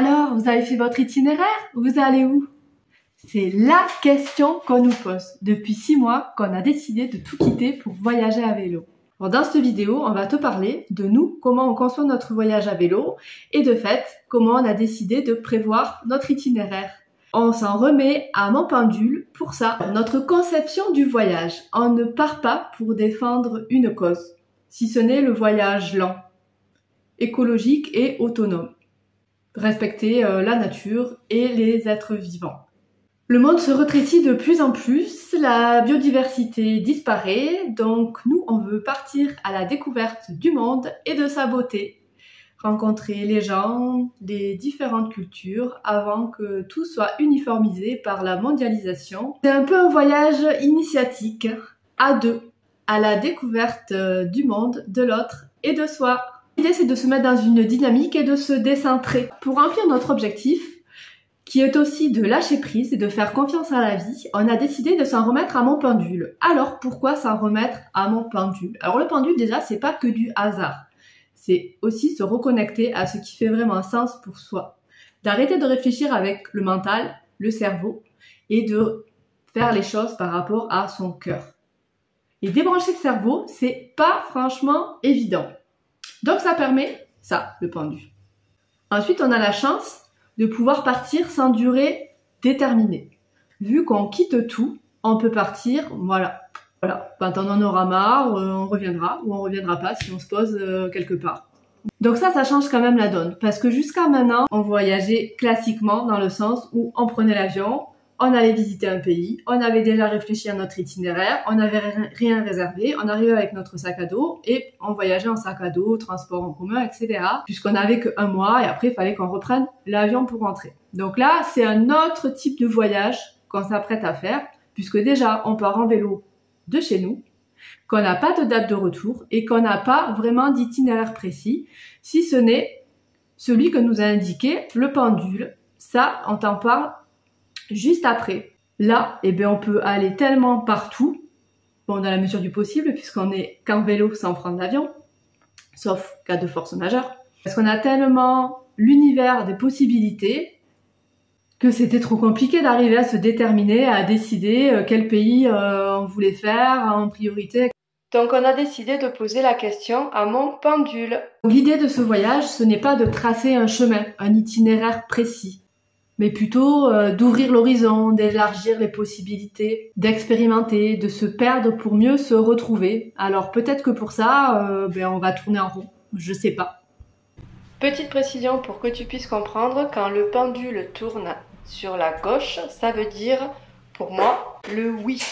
Alors, vous avez fait votre itinéraire? Vous allez où? C'est la question qu'on nous pose depuis six mois qu'on a décidé de tout quitter pour voyager à vélo. dans cette vidéo, on va te parler de nous, comment on conçoit notre voyage à vélo et de fait, comment on a décidé de prévoir notre itinéraire. On s'en remet à mon pendule pour ça. Notre conception du voyage, on ne part pas pour défendre une cause, si ce n'est le voyage lent, écologique et autonome respecter euh, la nature et les êtres vivants. Le monde se rétrécit de plus en plus, la biodiversité disparaît, donc nous on veut partir à la découverte du monde et de sa beauté, rencontrer les gens, les différentes cultures avant que tout soit uniformisé par la mondialisation. C'est un peu un voyage initiatique, à deux, à la découverte euh, du monde, de l'autre et de soi. L'idée, c'est de se mettre dans une dynamique et de se décentrer. Pour remplir notre objectif, qui est aussi de lâcher prise et de faire confiance à la vie, on a décidé de s'en remettre à mon pendule. Alors, pourquoi s'en remettre à mon pendule? Alors, le pendule, déjà, c'est pas que du hasard. C'est aussi se reconnecter à ce qui fait vraiment sens pour soi. D'arrêter de réfléchir avec le mental, le cerveau, et de faire les choses par rapport à son cœur. Et débrancher le cerveau, c'est pas franchement évident. Donc ça permet ça, le pendu. Ensuite, on a la chance de pouvoir partir sans durée déterminée. Vu qu'on quitte tout, on peut partir, voilà. Voilà, quand on en aura marre, euh, on reviendra ou on reviendra pas si on se pose euh, quelque part. Donc ça, ça change quand même la donne parce que jusqu'à maintenant, on voyageait classiquement dans le sens où on prenait l'avion, on allait visiter un pays, on avait déjà réfléchi à notre itinéraire, on n'avait rien réservé, on arrivait avec notre sac à dos et on voyageait en sac à dos, transport en commun, etc. Puisqu'on n'avait qu'un mois et après il fallait qu'on reprenne l'avion pour rentrer. Donc là, c'est un autre type de voyage qu'on s'apprête à faire, puisque déjà on part en vélo de chez nous, qu'on n'a pas de date de retour et qu'on n'a pas vraiment d'itinéraire précis, si ce n'est celui que nous a indiqué le pendule. Ça, on t'en parle Juste après, là, eh bien, on peut aller tellement partout, bon, dans la mesure du possible, puisqu'on est qu'en vélo sans prendre l'avion, sauf cas de force majeure, parce qu'on a tellement l'univers des possibilités que c'était trop compliqué d'arriver à se déterminer, à décider euh, quel pays euh, on voulait faire en priorité. Donc on a décidé de poser la question à mon pendule. L'idée de ce voyage, ce n'est pas de tracer un chemin, un itinéraire précis mais plutôt euh, d'ouvrir l'horizon, d'élargir les possibilités, d'expérimenter, de se perdre pour mieux se retrouver. Alors peut-être que pour ça, euh, ben, on va tourner en rond, je sais pas. Petite précision pour que tu puisses comprendre, quand le pendule tourne sur la gauche, ça veut dire pour moi le oui.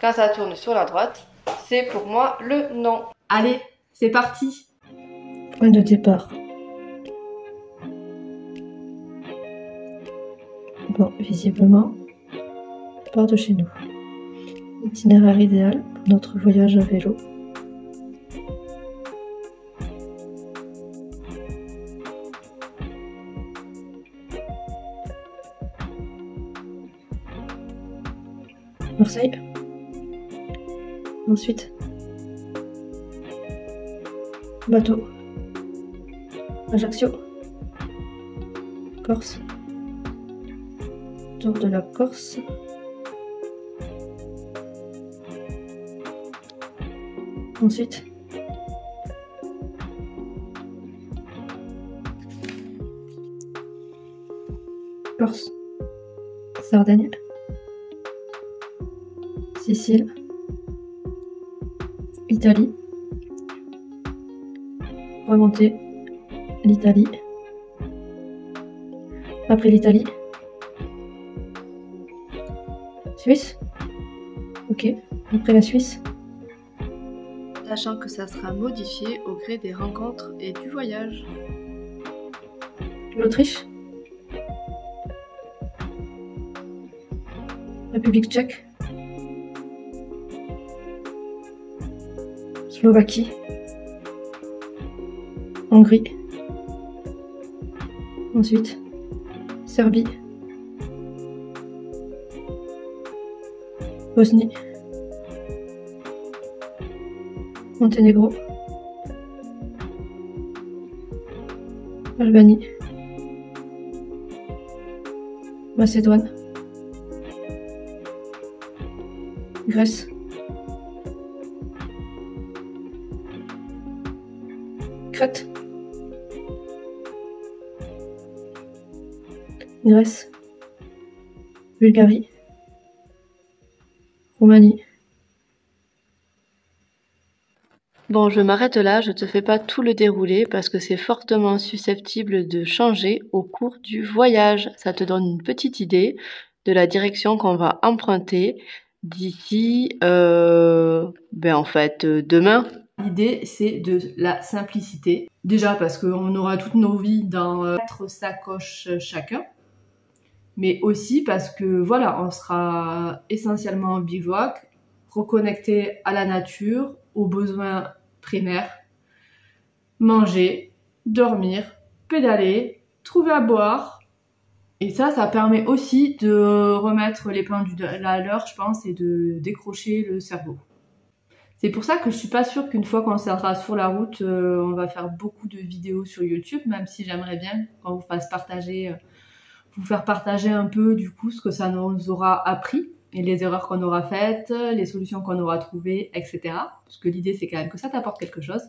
Quand ça tourne sur la droite, c'est pour moi le non. Allez, c'est parti. Point de départ. Bon, visiblement, part de chez nous. Itinéraire idéal pour notre voyage à vélo. Marseille. Ensuite, bateau. Ajaccio. Corse tour de la Corse. Ensuite, Corse, Sardaigne, Sicile, Italie, remonter l'Italie. Après l'Italie, Suisse. Ok. Après la Suisse. Sachant que ça sera modifié au gré des rencontres et du voyage. L'Autriche. République tchèque. Slovaquie. Hongrie. Ensuite Serbie Bosnie, Monténégro, Albanie, Macédoine. Grèce. Crète. Grèce. Bulgarie. Roumanie. Bon, je m'arrête là, je te fais pas tout le déroulé parce que c'est fortement susceptible de changer au cours du voyage. Ça te donne une petite idée de la direction qu'on va emprunter d'ici, euh, ben en fait, euh, demain. L'idée, c'est de la simplicité. Déjà parce qu'on aura toutes nos vies dans euh, quatre sacoches chacun, mais aussi parce que voilà, on sera essentiellement en bivouac, reconnecté à la nature, aux besoins primaires. Manger, dormir, pédaler, trouver à boire. Et ça, ça permet aussi de remettre les pendules à l'heure, je pense, et de décrocher le cerveau. C'est pour ça que je suis pas sûre qu'une fois qu'on sera sur la route, euh, on va faire beaucoup de vidéos sur YouTube, même si j'aimerais bien qu'on vous fasse partager, euh, vous faire partager un peu du coup ce que ça nous aura appris et les erreurs qu'on aura faites, les solutions qu'on aura trouvées, etc. Parce que l'idée c'est quand même que ça t'apporte quelque chose,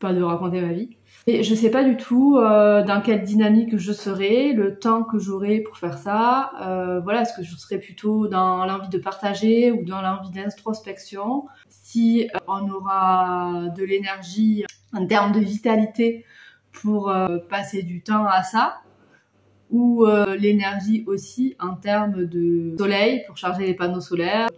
pas de raconter ma vie. Et je sais pas du tout euh, dans quelle dynamique je serai, le temps que j'aurai pour faire ça. Euh, voilà, est-ce que je serai plutôt dans l'envie de partager ou dans l'envie d'introspection? Si euh, on aura de l'énergie en termes de vitalité pour passer du temps à ça, ou euh, l'énergie aussi en termes de soleil pour charger les panneaux solaires,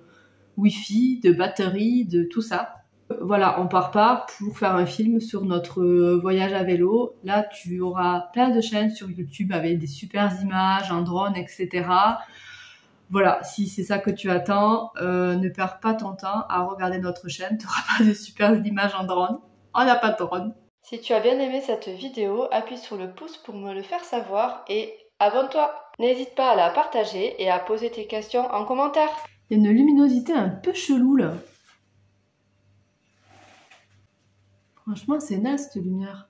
wifi, de batterie, de tout ça. Voilà, on part pas pour faire un film sur notre voyage à vélo. Là, tu auras plein de chaînes sur YouTube avec des super images, un drone, etc. Voilà, si c'est ça que tu attends, euh, ne perds pas ton temps à regarder notre chaîne. Tu n'auras pas de super images en drone. On n'a pas de drone. Si tu as bien aimé cette vidéo, appuie sur le pouce pour me le faire savoir et abonne-toi. N'hésite pas à la partager et à poser tes questions en commentaire. Il y a une luminosité un peu chelou là. Franchement, c'est naze cette lumière.